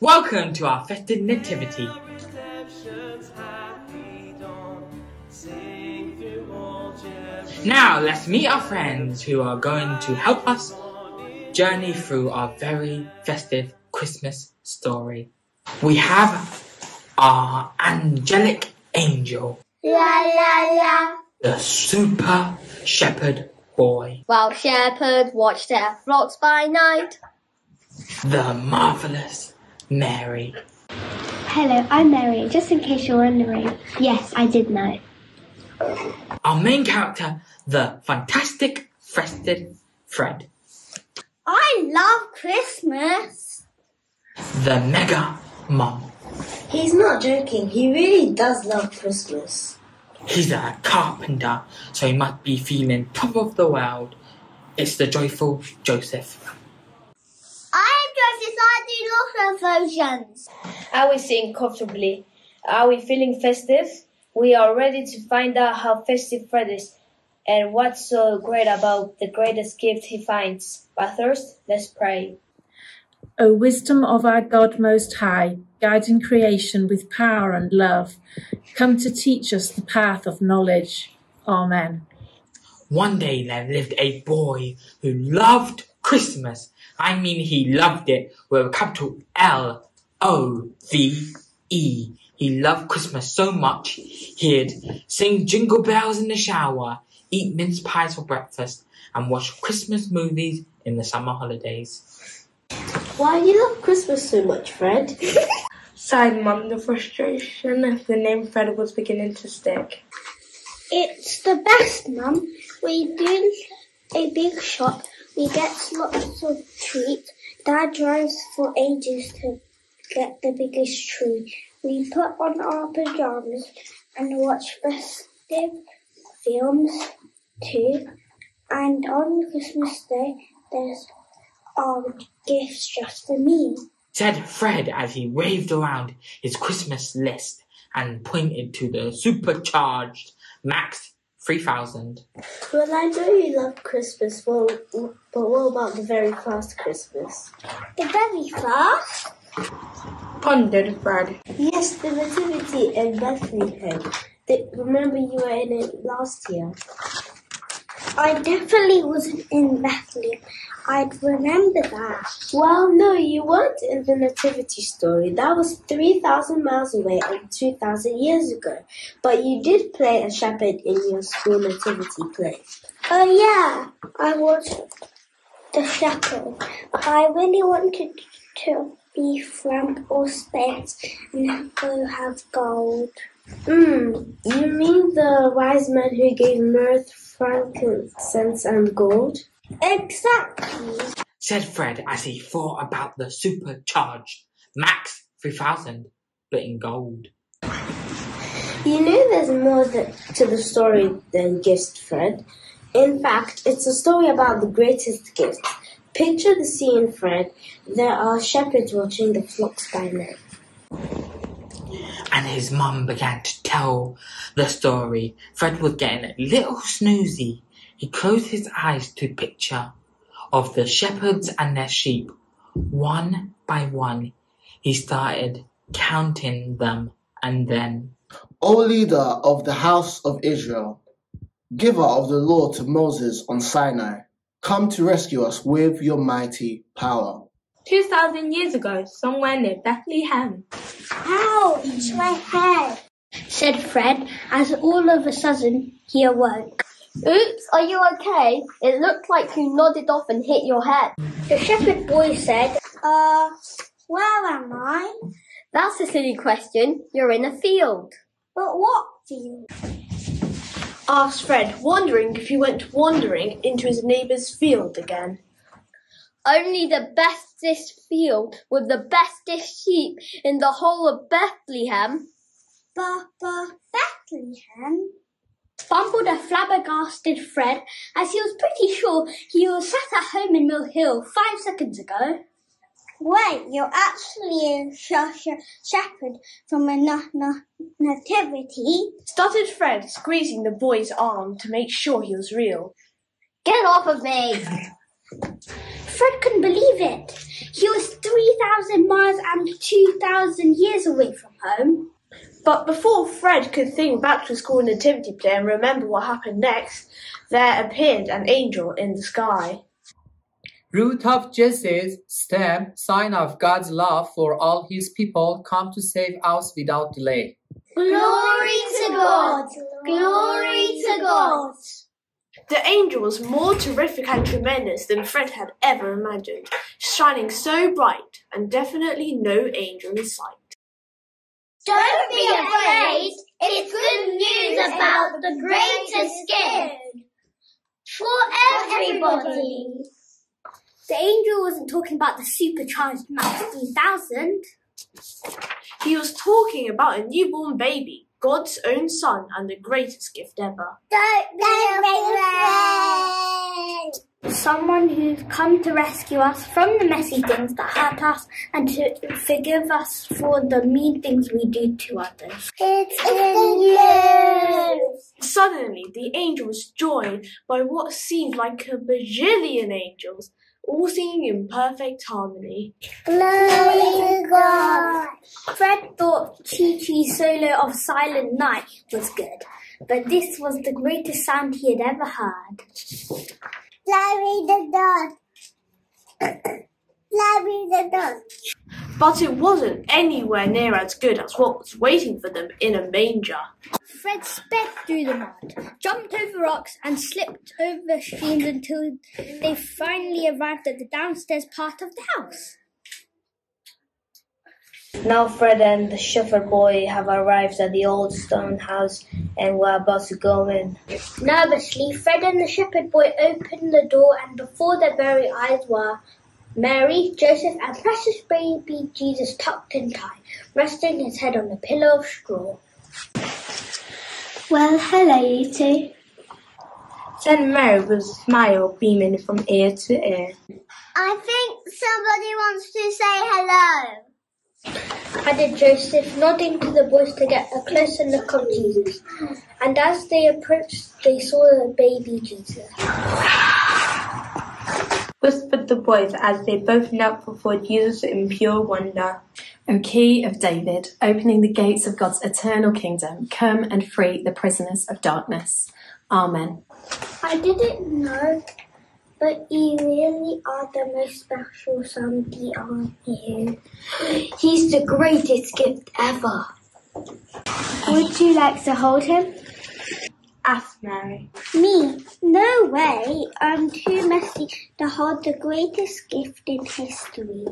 Welcome to our festive nativity. Now let's meet our friends who are going to help us journey through our very festive Christmas story. We have our angelic angel, La la la. the super shepherd boy, While shepherds watch their flocks by night. the marvelous Mary, Hello, I'm Mary, just in case you're wondering. Yes, I did know. our main character, the fantastic festive Fred, I love Christmas. the mega mom. He's not joking. He really does love Christmas. He's a carpenter, so he must be feeling top of the world. It's the joyful Joseph. I am Joseph. I do lots of versions. Are we sitting comfortably? Are we feeling festive? We are ready to find out how festive Fred is and what's so great about the greatest gift he finds. But first, let's pray. O wisdom of our God Most High, guiding creation with power and love, come to teach us the path of knowledge. Amen. One day there lived a boy who loved Christmas. I mean, he loved it with a capital L O V E. He loved Christmas so much he'd sing jingle bells in the shower, eat mince pies for breakfast, and watch Christmas movies in the summer holidays. Why do you love Christmas so much, Fred? sighed Mum. The frustration of the name Fred was beginning to stick. It's the best, Mum. We do a big shop. We get lots of treats. Dad drives for ages to get the biggest tree. We put on our pajamas and watch festive films too. And on Christmas Day, there's our gifts just for me. Said Fred as he waved around his Christmas list and pointed to the supercharged Max 3000. Well, I know you love Christmas, well, but what about the very first Christmas? The very first. Pondered Fred. Yes, the Nativity in Bethlehem. The, remember you were in it last year. I definitely wasn't in Bethlehem. I'd remember that. Well, no, you weren't in the Nativity story. That was 3,000 miles away and 2,000 years ago. But you did play a shepherd in your school Nativity play. Oh yeah, I was the shepherd. I really wanted to be Frank or Spence and go have gold. Hmm, you mean the wise men who gave myrrh, frankincense, and gold? Exactly. Said Fred as he thought about the supercharged Max 3000, but in gold. You know there's more th- to the story than gifts, Fred. In fact, it's a story about the greatest gift. Picture the scene, Fred. There are shepherds watching the flocks by night. And his mum began to tell the story. Fred was getting a little snoozy. He closed his eyes to picture of the shepherds and their sheep. One by one, he started counting them and then O leader of the house of Israel, giver of the law to Moses on Sinai, come to rescue us with your mighty power. 2,000 years ago, somewhere near Bethlehem. Ow, it's my head, said Fred as all of a sudden he awoke. Oops, are you okay? It looked like you nodded off and hit your head. The shepherd boy said, Uh, where am I? That's a silly question. You're in a field. But what field? Asked Fred, wondering if he went wandering into his neighbour's field again. Only the bestest field with the bestest sheep in the whole of Bethlehem. Ba ba Bethlehem? Fumbled a flabbergasted Fred as he was pretty sure he was sat at home in Mill Hill five seconds ago. Wait, you're actually a sh- sh- shepherd from a na- na- nativity? Stuttered Fred, squeezing the boy's arm to make sure he was real. Get off of me! Fred couldn't believe it. He was 3,000 miles and 2,000 years away from home. But before Fred could think back to school nativity play and remember what happened next, there appeared an angel in the sky. Root of Jesse's stem, sign of God's love for all his people, come to save us without delay. Glory to God! Glory to God! The angel was more terrific and tremendous than Fred had ever imagined, shining so bright and definitely no angel in sight. Don't be afraid. It's good news about the greatest gift for everybody. The angel wasn't talking about the supercharged Max 3000. He was talking about a newborn baby, God's own son, and the greatest gift ever. Don't be afraid. Someone who's come to rescue us from the messy things that hurt us and to forgive us for the mean things we do to others. It's in you. Suddenly, the angel was joined by what seemed like a bajillion angels, all singing in perfect harmony. Glory to God. Fred thought Chi Chi's solo of Silent Night was good, but this was the greatest sound he had ever heard. Glory to God. Glory to God. But it wasn't anywhere near as good as what was waiting for them in a manger. Fred sped through the mud, jumped over rocks, and slipped over streams until they finally arrived at the downstairs part of the house. Now Fred and the shepherd boy have arrived at the old stone house and we're about to go in. Nervously, Fred and the shepherd boy opened the door, and before their very eyes were Mary, Joseph, and precious baby Jesus tucked in tight, resting his head on a pillow of straw. Well, hello, you two. Said Mary with a smile beaming from ear to ear. I think somebody wants to say hello. Added Joseph, nodding to the boys to get a closer look of Jesus. And as they approached, they saw the baby Jesus. Whispered the boys as they both knelt before Jesus in pure wonder. O Key of David, opening the gates of God's eternal kingdom, come and free the prisoners of darkness. Amen. I didn't know, but you really are the most special somebody, aren't you? He's the greatest gift ever. Would you like to hold him? Asked Mary. Me? No way. I'm too messy to hold the greatest gift in history.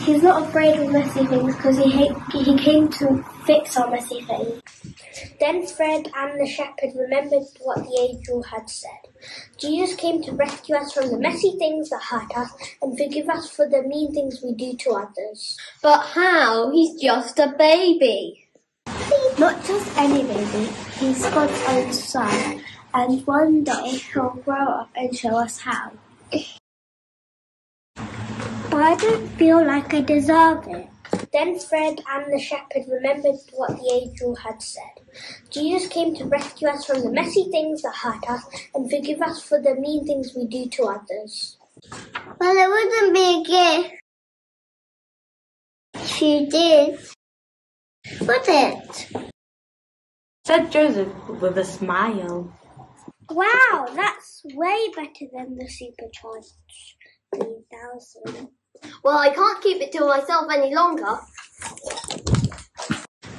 He's not afraid of messy things because he, he came to fix our messy things. Then Fred and the shepherd remembered what the angel had said. Jesus came to rescue us from the messy things that hurt us and forgive us for the mean things we do to others. But how? He's just a baby. Not just any baby. He's God's own son. And one day he'll grow up and show us how. But I don't feel like I deserve it. Then Fred and the shepherd remembered what the angel had said. Jesus came to rescue us from the messy things that hurt us and forgive us for the mean things we do to others. Well, it wouldn't be a gift. She did. Would it? Said Joseph with a smile. Wow, that's way better than the supercharged 3000. Well, I can't keep it to myself any longer.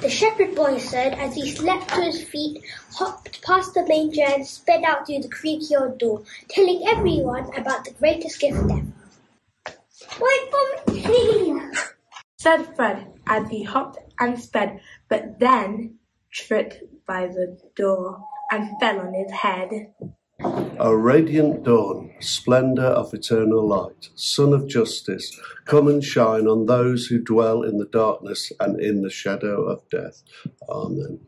The shepherd boy said as he leapt to his feet, hopped past the manger and sped out through the creaky old door, telling everyone about the greatest gift ever. Wait for me! Said Fred as he hopped and sped, but then tripped by the door and fell on his head. O radiant dawn, splendour of eternal light, Sun of justice, come and shine on those who dwell in the darkness and in the shadow of death. Amen.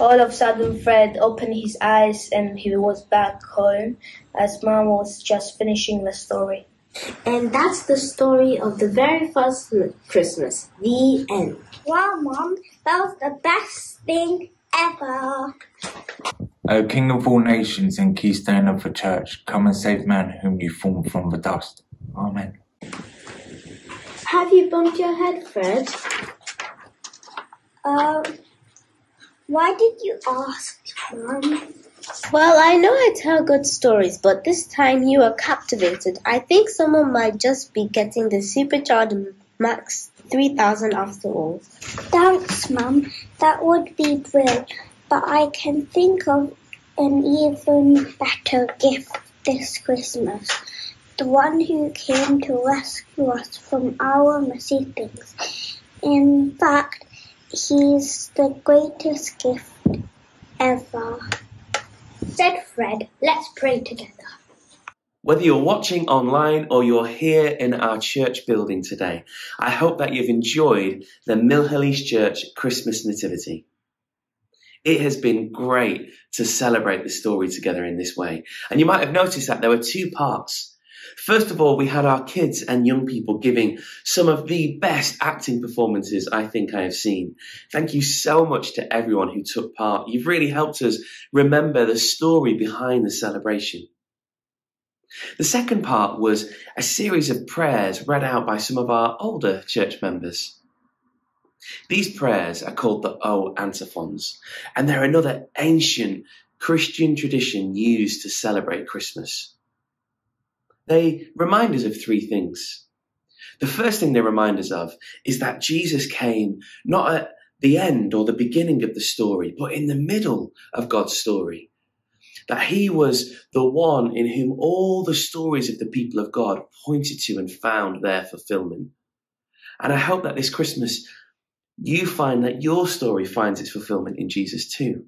All of a sudden, Fred opened his eyes and he was back home as Mom was just finishing the story. And that's the story of the very first Christmas. The end. Wow, Mom, that was the best thing ever. O King of all nations and keystone of the church, come and save man whom you formed from the dust. Amen. Have you bumped your head, Fred? Um, why did you ask, Mum? Well, I know I tell good stories, but this time you were captivated. I think someone might just be getting the supercharged Max 3000 after all. Thanks, Mum. That would be brilliant. But I can think of an even better gift this Christmas. The one who came to rescue us from our messy things. In fact, he's the greatest gift ever. Said Fred, let's pray together. Whether you're watching online or you're here in our church building today, I hope that you've enjoyed the East Church Christmas Nativity. It has been great to celebrate the story together in this way. And you might have noticed that there were two parts. First of all, we had our kids and young people giving some of the best acting performances I think I have seen. Thank you so much to everyone who took part. You've really helped us remember the story behind the celebration. The second part was a series of prayers read out by some of our older church members. These prayers are called the O antiphons, and they're another ancient Christian tradition used to celebrate Christmas. They remind us of three things. The first thing they remind us of is that Jesus came not at the end or the beginning of the story, but in the middle of God's story. That he was the one in whom all the stories of the people of God pointed to and found their fulfillment. And I hope that this Christmas you find that your story finds its fulfillment in Jesus too.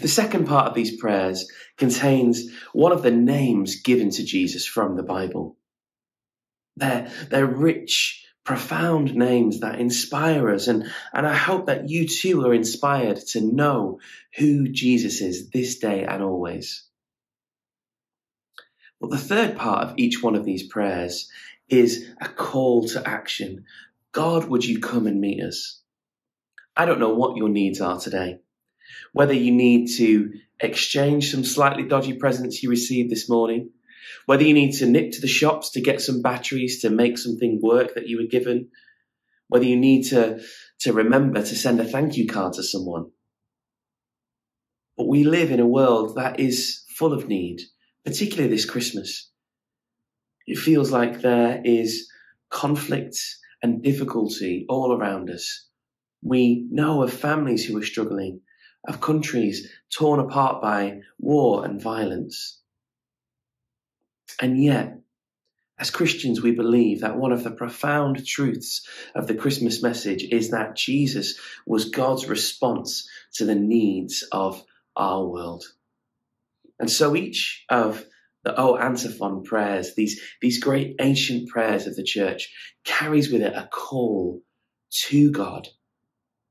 The second part of these prayers contains one of the names given to Jesus from the Bible. They're, they're rich, profound names that inspire us. And, and I hope that you too are inspired to know who Jesus is this day and always. But the third part of each one of these prayers is a call to action. God, would you come and meet us? I don't know what your needs are today. Whether you need to exchange some slightly dodgy presents you received this morning, whether you need to nip to the shops to get some batteries to make something work that you were given, whether you need to, to remember to send a thank you card to someone. But we live in a world that is full of need, particularly this Christmas. It feels like there is conflict and difficulty all around us. We know of families who are struggling, of countries torn apart by war and violence. And yet, as Christians, we believe that one of the profound truths of the Christmas message is that Jesus was God's response to the needs of our world. And so each of the O oh, antiphon prayers, these, these great ancient prayers of the church, carries with it a call to God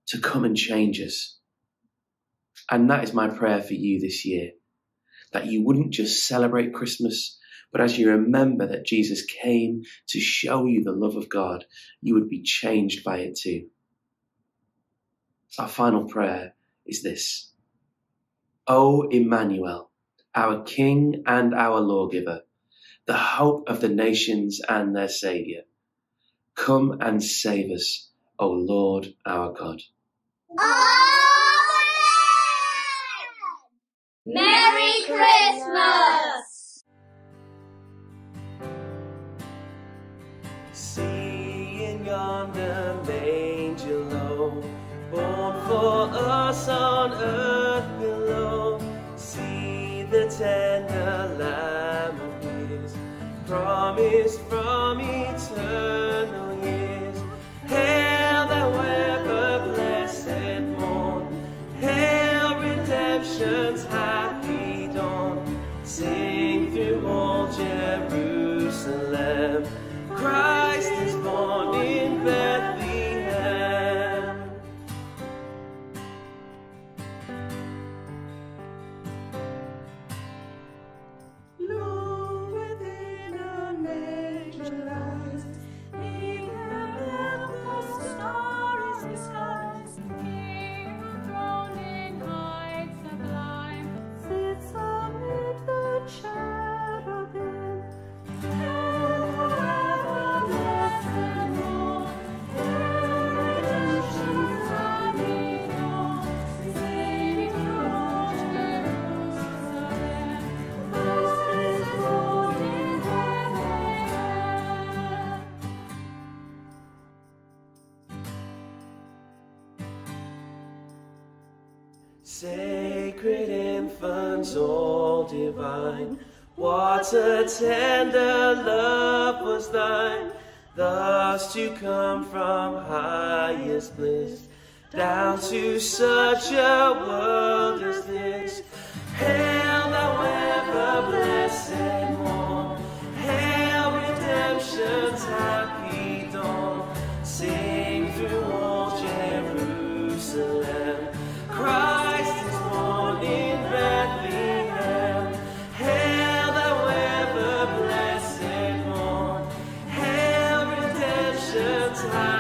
to come and change us. And that is my prayer for you this year. That you wouldn't just celebrate Christmas, but as you remember that Jesus came to show you the love of God, you would be changed by it too. Our final prayer is this. O Emmanuel, our King and our lawgiver, the hope of the nations and their Saviour. Come and save us, O Lord our God. Amen! Merry Christmas! See in yonder manger low, born for us on earth below. See divine. What a tender love was thine, thus to come from highest bliss down to such a world as this. Hail, thou ever blessed one, hail redemption's happy dawn. Sing God's light.